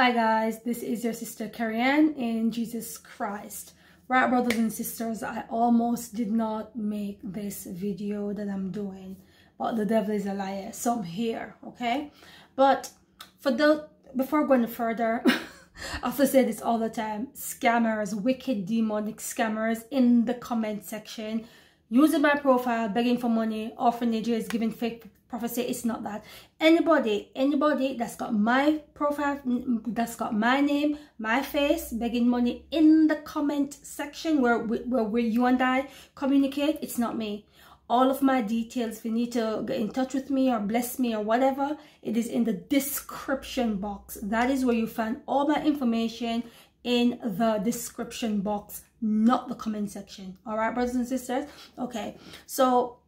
Hi guys, this is your sister Kerry in Jesus Christ. Right brothers and sisters, I almost did not make this video that I'm doing, but the devil is a liar, so I'm here, okay? But for the, before going further, I have to say this all the time, scammers, wicked demonic scammers in the comment section, using my profile, begging for money, orphanages, giving fake prophecy it's not that anybody anybody that's got my profile that's got my name my face begging money in the comment section where where, where you and i communicate it's not me. All of my details if you need to get in touch with me or bless me or whatever it is in the description box. That is where you find all my information in the description box not the comment section all right brothers and sisters okay so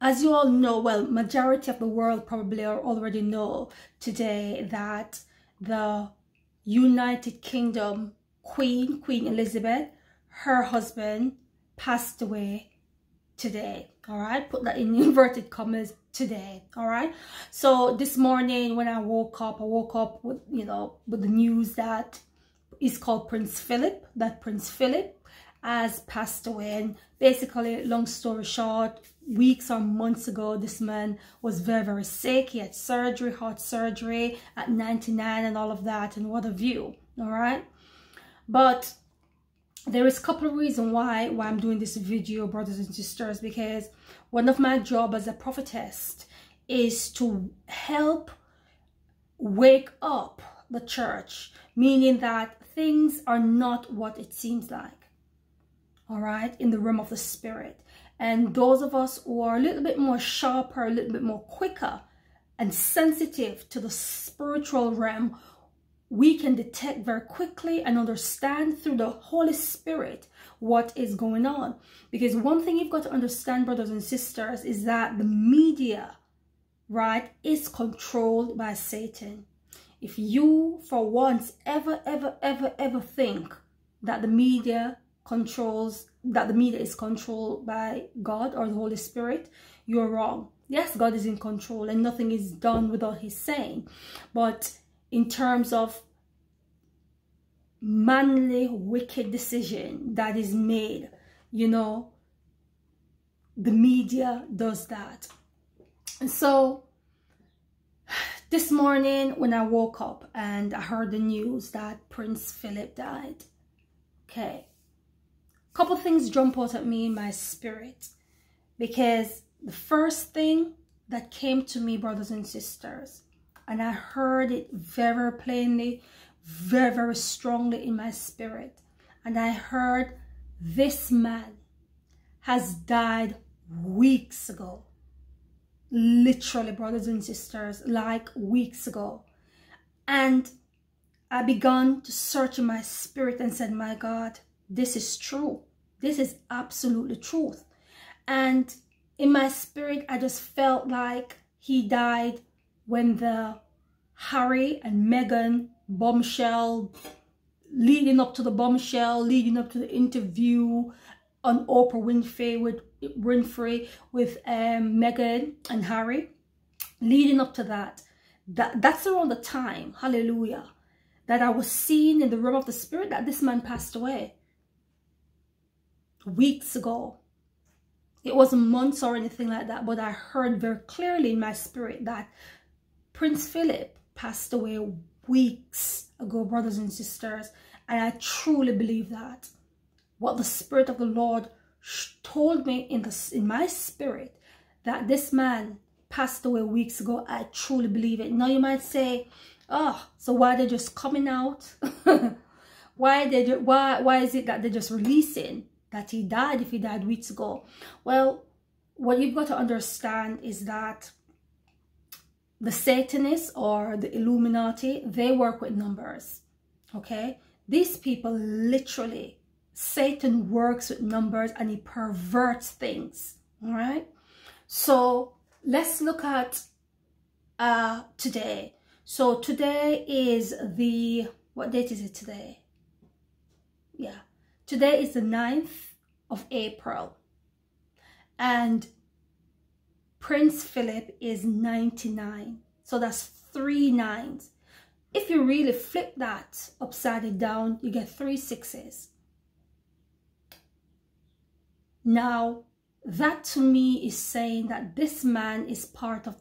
as you all know, well, majority of the world probably already know today that the United Kingdom Queen, Queen Elizabeth, her husband passed away today. All right, put that in inverted commas today. All right. So this morning when I woke up, I woke up with, you know, with the news that is called Prince Philip, that Prince Philip has passed away. And basically, long story short, weeks or months ago, this man was very, very sick. He had surgery, heart surgery at 99 and all of that. And what a view, all right? But there is a couple of reasons why, why I'm doing this video, brothers and sisters, because one of my job as a prophetess is to help wake up the church, meaning that things are not what it seems like all right, in the realm of the spirit. And those of us who are a little bit more sharper, a little bit more quicker and sensitive to the spiritual realm, we can detect very quickly and understand through the Holy Spirit what is going on. Because one thing you've got to understand, brothers and sisters, is that the media, right, is controlled by Satan. If you, for once, ever, ever, ever, ever think that the media controls that the media is controlled by God or the Holy Spirit, you're wrong. Yes, God is in control and nothing is done without his saying. But in terms of manly wicked decision that is made, you know, the media does that. And so this morning when I woke up and I heard the news that Prince Philip died, okay, A couple things jump out at me in my spirit because the first thing that came to me brothers and sisters and i heard it very plainly very very strongly in my spirit and i heard this man has died weeks ago literally brothers and sisters like weeks ago and i began to search in my spirit and said my god this is true. This is absolutely truth. And in my spirit, I just felt like he died when the Harry and Meghan bombshell, leading up to the bombshell, leading up to the interview on Oprah Winfrey with Winfrey with um, Meghan and Harry, leading up to that, that that's around the time, hallelujah, that I was seeing in the realm of the spirit that this man passed away weeks ago. It wasn't months or anything like that, but I heard very clearly in my spirit that Prince Philip passed away weeks ago, brothers and sisters. And I truly believe that. What the Spirit of the Lord told me in, the, in my spirit, that this man passed away weeks ago, I truly believe it. Now you might say, oh, so why they just coming out? why they why why is it that they're just releasing that he died if he died weeks ago. Well, what you've got to understand is that the Satanists or the Illuminati, they work with numbers, okay? These people literally, Satan works with numbers and he perverts things, all right? So let's look at uh, today. So today is the, what date is it today? Yeah, Today is the 9th of April and Prince Philip is 99. So that's three nines. if you really flip that upside down, you get three sixes. Now, that to me is saying that this man is part of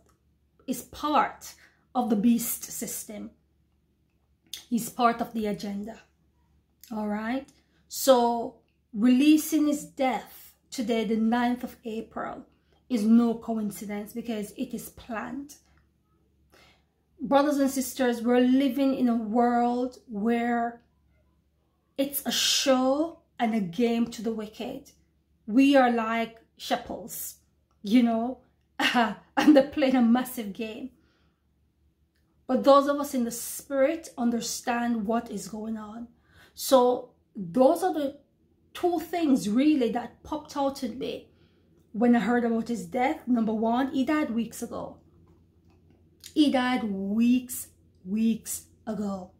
is part of the beast system. He's part of the agenda. All right. So releasing his death today, the 9th of April, is no coincidence because it is planned. Brothers and sisters, we're living in a world where it's a show and a game to the wicked. We are like shepherds, you know, and they're playing a massive game. But those of us in the spirit understand what is going on. So those are the two things really that popped out at me when I heard about his death. Number one, he died weeks ago. He died weeks, weeks ago.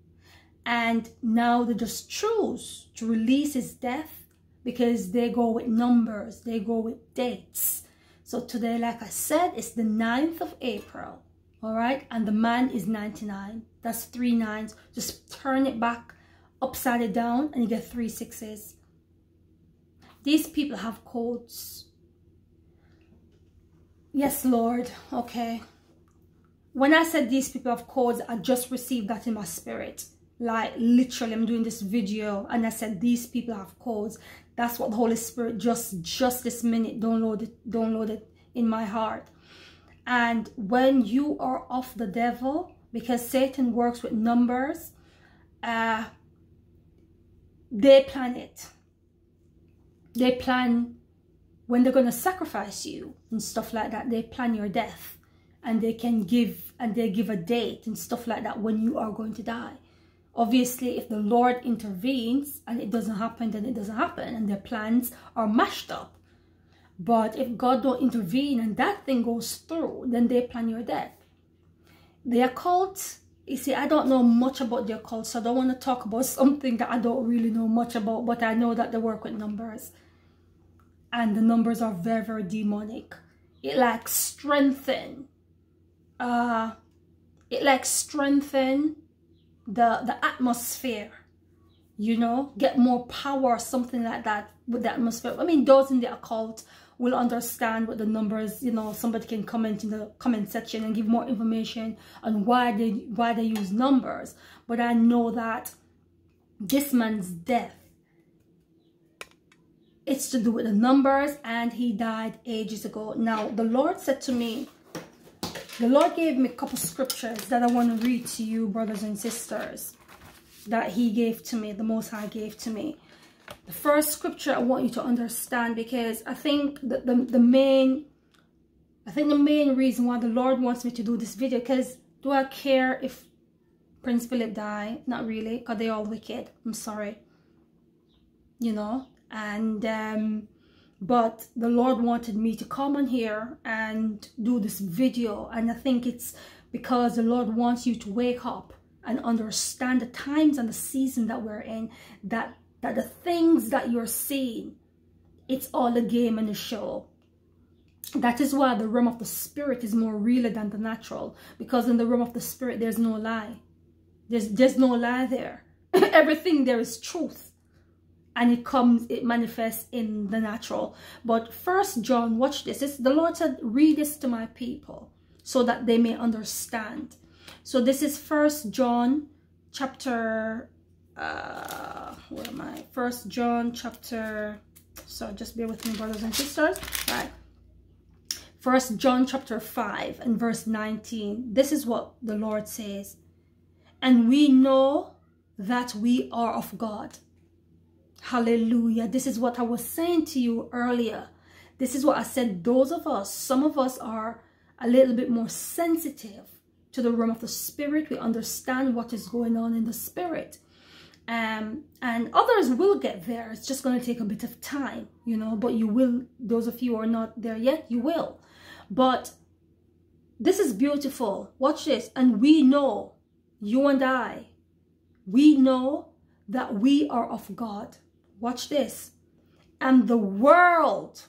And now they just choose to release his death because they go with numbers, they go with dates. So today, like I said, it's the 9th of April all right? And the man is 99 that's three nines. Just turn it back upside down and you get three sixes. These people have codes. Yes lord. Okay. When i said these people have codes i just received that in my spirit like literally i'm doing this video and i said these people have codes that's what the holy spirit just just this minute downloaded downloaded in my heart and when you are of the devil, because Satan works with numbers, uh, they plan it. They plan when they're going to sacrifice you and stuff like that. They plan your death and they can give and they give a date and stuff like that when you are going to die. Obviously, if the Lord intervenes and it doesn't happen, then it doesn't happen and their plans are mashed up. But if God don't intervene and that thing goes through, then they plan your death. The occult, you see, I don't know much about the occult, so I don't want to talk about something that I don't really know much about, but I know that they work with numbers. And the numbers are very, very demonic. It like strengthen, uh, it like strengthen the, the atmosphere you know get more power something like that with the atmosphere. I mean those in the occult will understand what the numbers you know somebody can comment in the comment section and give more information on why they why they use numbers. But i know that this man's death it's to do with the numbers and he died ages ago. Now the lord said to me the lord gave me a couple scriptures that i want to read to you brothers and sisters that he gave to me the most high gave to me the first scripture I want you to understand because I think that the, the main I think the main reason why the Lord wants me to do this video because do I care if Prince Philip die? Not really because they're all wicked. I'm sorry. You know? And um but the Lord wanted me to come on here and do this video and I think it's because the Lord wants you to wake up and understand the times and the season that we're in that that the things that you're seeing, it's all a game and a show. That is why the realm of the spirit is more real than the natural. Because in the realm of the spirit, there's no lie. There's, there's no lie there. Everything there is truth. And it comes, it manifests in the natural. But first John, watch this. It's, the Lord said, read this to my people so that they may understand. So this is first John chapter uh where am i first john chapter so just bear with me brothers and sisters All right first john chapter 5 and verse 19 this is what the lord says and we know that we are of god hallelujah this is what i was saying to you earlier this is what i said those of us some of us are a little bit more sensitive to the realm of the spirit we understand what is going on in the spirit um, and others will get there. It's just going to take a bit of time, you know, but you will, those of you who are not there yet, you will. But this is beautiful. Watch this. And we know, you and I, we know that we are of God. Watch this. And the world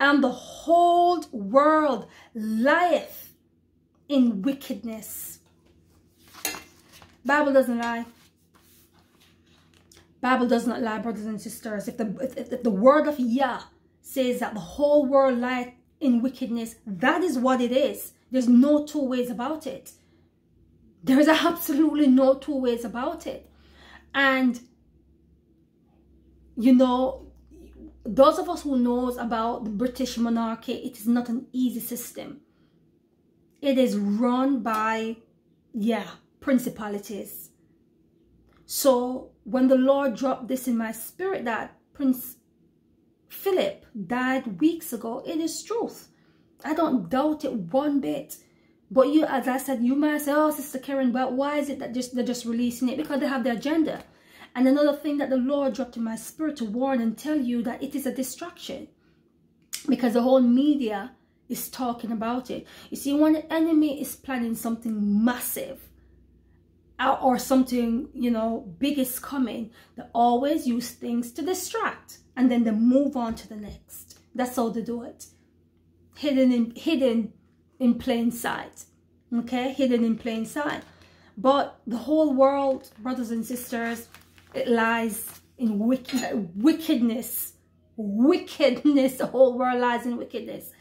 and the whole world lieth in wickedness. Bible doesn't lie. Bible does not lie, brothers and sisters. If the if, if the word of Yah says that the whole world lieth in wickedness, that is what it is. There's no two ways about it. There's absolutely no two ways about it. And you know, those of us who knows about the British monarchy, it is not an easy system. It is run by, yeah, principalities. So when the Lord dropped this in my spirit that Prince Philip died weeks ago, it is truth. I don't doubt it one bit. But you, as I said, you might say, oh, Sister Kerry-Ann, but why is it that just they're just releasing it? Because they have their agenda. And another thing that the Lord dropped in my spirit to warn and tell you that it is a distraction. Because the whole media is talking about it. You see, when the enemy is planning something massive, or something, you know, big is coming, they always use things to distract and then they move on to the next. That's how they do it. Hidden in, hidden in plain sight. Okay, hidden in plain sight. But the whole world, brothers and sisters, it lies in wicked, wickedness. Wickedness. The whole world lies in wickedness.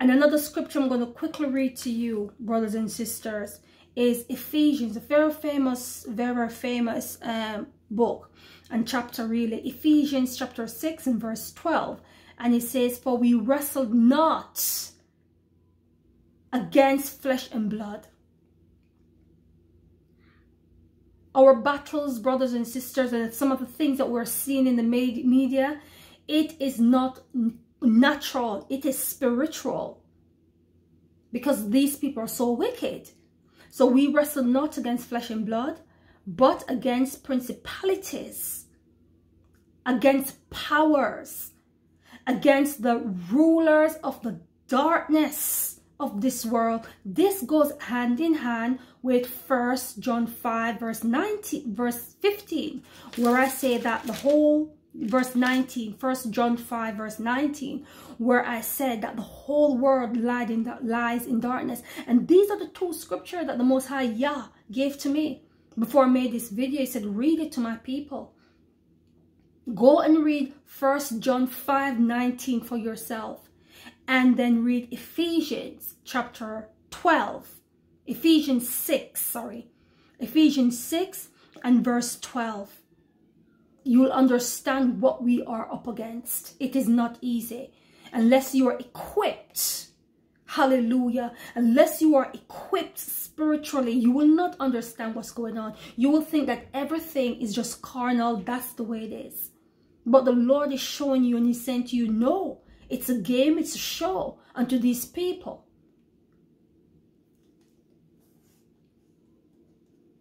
And another scripture I'm going to quickly read to you, brothers and sisters, is Ephesians, a very famous, very famous um, book and chapter really. Ephesians chapter 6 and verse 12. And it says, For we wrestle not against flesh and blood. Our battles, brothers and sisters, and some of the things that we're seeing in the media, it is not natural. It is spiritual. Because these people are so wicked. So we wrestle not against flesh and blood, but against principalities, against powers, against the rulers of the darkness of this world. This goes hand in hand with First John 5 verse 19, verse 15, where I say that the whole verse 19 first john 5 verse 19 where i said that the whole world lied in lies in darkness. And these are the two scriptures that the most high yah gave to me before i made this video. He said read it to my people. Go and read first john 5 19 for yourself and then read ephesians chapter 12 ephesians 6 sorry ephesians 6 and verse 12 you'll understand what we are up against. It is not easy unless you are equipped. Hallelujah. Unless you are equipped spiritually, you will not understand what's going on. You will think that everything is just carnal. That's the way it is. But the Lord is showing you and he's to you, no, it's a game, it's a show unto these people.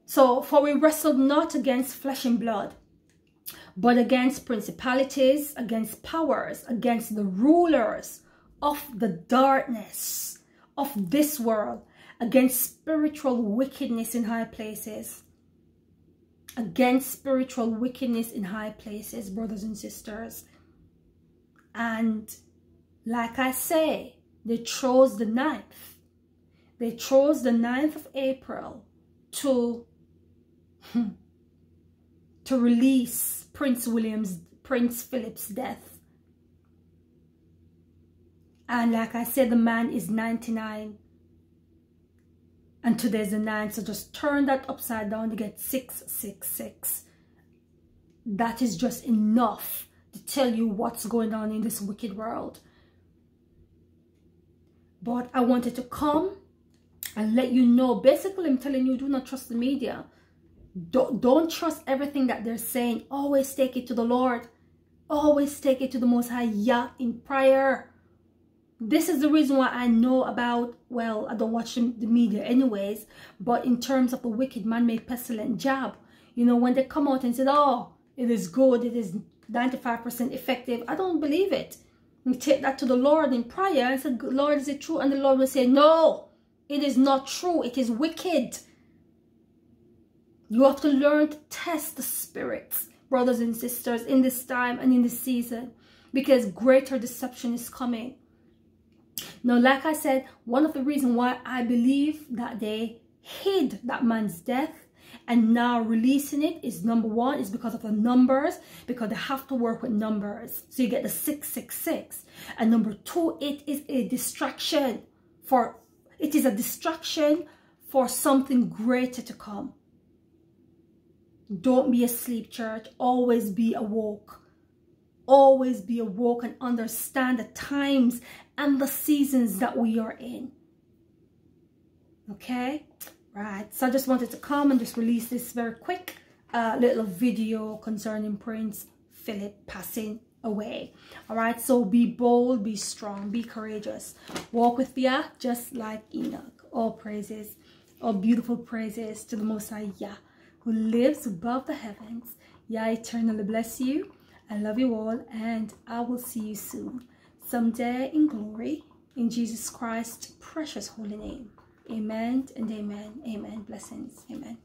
So, for we wrestle not against flesh and blood, but against principalities, against powers, against the rulers of the darkness of this world, against spiritual wickedness in high places. Against spiritual wickedness in high places, brothers and sisters. And like I say, they chose the 9th. They chose the 9th of April to, hmm, to release Prince William's, Prince Philip's death. And like I said, the man is 99. And today's the 9, so just turn that upside down to get 666. That is just enough to tell you what's going on in this wicked world. But I wanted to come and let you know. Basically, I'm telling you, do not trust the media don't, don't trust everything that they're saying. Always take it to the Lord. Always take it to the Most High Yah in prayer. This is the reason why I know about, well, I don't watch the media anyways, but in terms of the wicked man-made pestilent jab, you know, when they come out and say, oh, it is good, it is 95% effective, I don't believe it. You take that to the Lord in prayer and say, Lord, is it true? And the Lord will say, no, it is not true. It is wicked. You have to learn to test the spirits, brothers and sisters, in this time and in this season because greater deception is coming. Now, like I said, one of the reasons why I believe that they hid that man's death and now releasing it is number one is because of the numbers because they have to work with numbers. So you get the 666 and number two it is a distraction for it is a distraction for something greater to come. Don't be asleep church. Always be awoke always be awoke and understand the times and the seasons that we are in. Okay right so i just wanted to come and just release this very quick uh, little video concerning prince philip passing away. All right so be bold be strong be courageous. Walk with fear just like enoch. All praises all beautiful praises to the yah who lives above the heavens. Yah eternally bless you. I love you all and i will see you soon. Someday in glory in jesus christ's precious holy name Amen and amen. Amen. Blessings. Amen.